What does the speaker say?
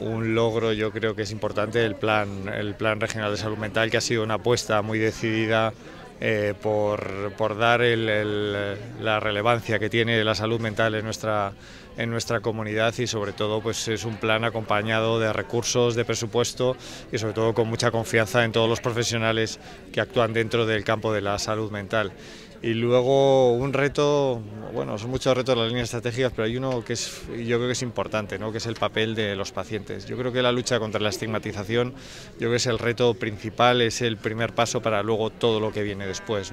Un logro yo creo que es importante el plan, el plan regional de salud mental, que ha sido una apuesta muy decidida eh, por, por, dar la relevancia que tiene la salud mental en nuestra, en nuestra comunidad y sobre todo pues es un plan acompañado de recursos, de presupuesto y sobre todo con mucha confianza en todos los profesionales que actúan dentro del campo de la salud mental. Y luego un reto, bueno, son muchos retos las líneas estratégicas, pero hay uno que es, yo creo que es importante, ¿no? que es el papel de los pacientes. Yo creo que la lucha contra la estigmatización, yo creo que es el reto principal, es el primer paso para luego todo lo que viene después. ¿no?